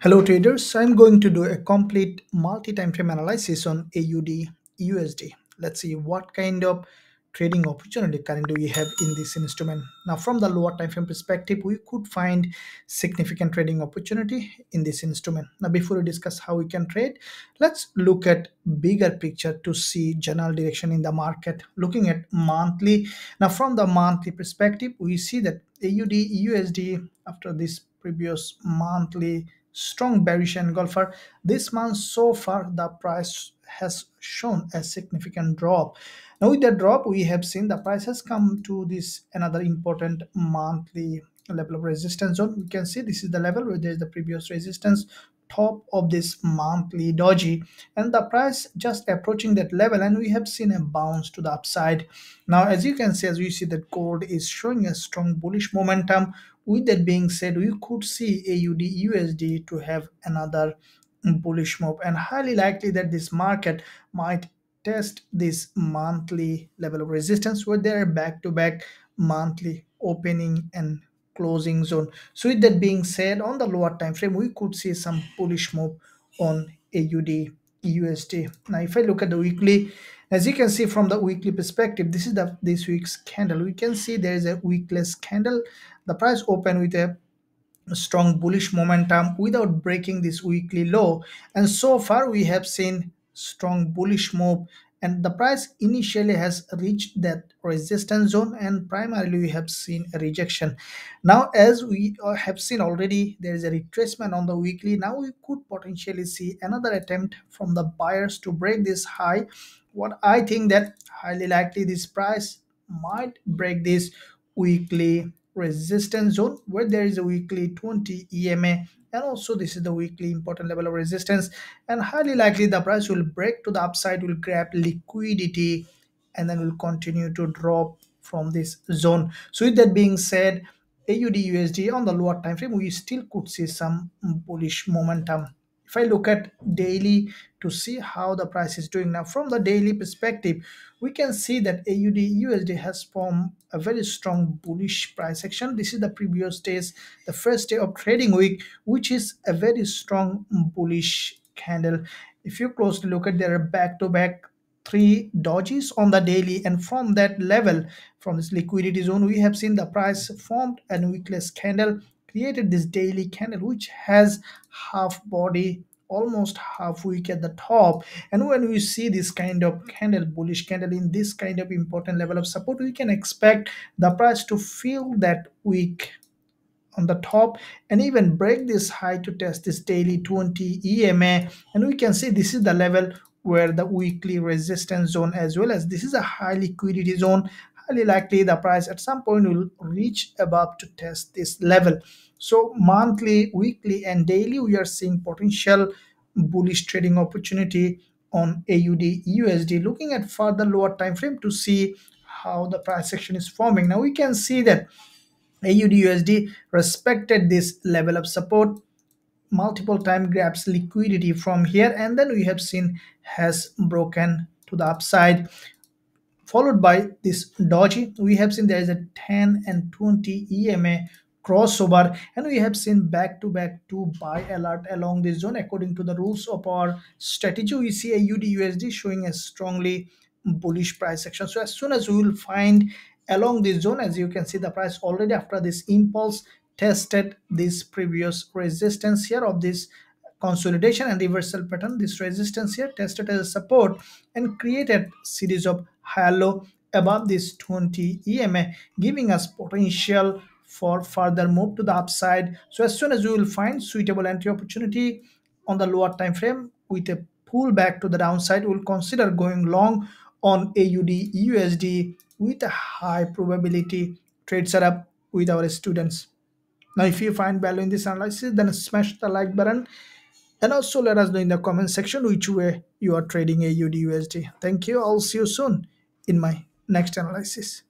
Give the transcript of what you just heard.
Hello traders, I'm going to do a complete multi-time frame analysis on AUD USD. Let's see what kind of trading opportunity currently we have in this instrument. Now from the lower time frame perspective, we could find significant trading opportunity in this instrument. Now before we discuss how we can trade, let's look at bigger picture to see general direction in the market. Looking at monthly, now from the monthly perspective, we see that AUD USD after this previous monthly strong bearish engulfer. This month so far the price has shown a significant drop. Now with the drop we have seen the price has come to this another important monthly level of resistance zone. We can see this is the level where there is the previous resistance top of this monthly doji and the price just approaching that level and we have seen a bounce to the upside now as you can see as we see that gold is showing a strong bullish momentum with that being said we could see aud usd to have another bullish move and highly likely that this market might test this monthly level of resistance where there are back to back monthly opening and closing zone. So with that being said on the lower time frame we could see some bullish move on aud usd now if i look at the weekly as you can see from the weekly perspective this is the this week's candle. We can see there is a wickless candle. The price opened with a strong bullish momentum without breaking this weekly low. And so far we have seen strong bullish move and the price initially has reached that resistance zone and primarily we have seen a rejection. Now as we uh, have seen already there is a retracement on the weekly. Now we could potentially see another attempt from the buyers to break this high. What i think that highly likely this price might break this weekly resistance zone where there is a weekly 20 EMA and also this is the weekly important level of resistance and highly likely the price will break to the upside will grab liquidity and then will continue to drop from this zone. So with that being said AUD USD on the lower time frame we still could see some bullish momentum if I look at daily to see how the price is doing now from the daily perspective, we can see that AUD USD has formed a very strong bullish price action. This is the previous days, the first day of trading week, which is a very strong bullish candle. If you closely look at there are back to back three dojis on the daily and from that level from this liquidity zone we have seen the price formed a wickless candle created this daily candle which has half body almost half wick at the top. And when we see this kind of candle bullish candle in this kind of important level of support we can expect the price to fill that wick on the top and even break this high to test this daily 20 EMA and we can see this is the level where the weekly resistance zone as well as this is a high liquidity zone highly likely the price at some point will reach above to test this level. So monthly weekly and daily we are seeing potential bullish trading opportunity on aud usd looking at further lower time frame to see how the price action is forming. Now we can see that aud usd respected this level of support. Multiple time grabs liquidity from here and then we have seen has broken to the upside followed by this doji we have seen there is a 10 and 20 ema crossover and we have seen back to back two buy alert along this zone. According to the rules of our strategy we see aud usd showing a strongly bullish price action so as soon as we will find along this zone as you can see the price already after this impulse tested this previous resistance here of this consolidation and reversal pattern. This resistance here tested as a support and created series of high low above this 20 EMA giving us potential for further move to the upside. So as soon as we will find suitable entry opportunity on the lower time frame with a pullback to the downside we'll consider going long on AUD USD with a high probability trade setup with our students. Now, if you find value in this analysis, then smash the like button and also let us know in the comment section which way you are trading AUD USD. Thank you. I'll see you soon in my next analysis.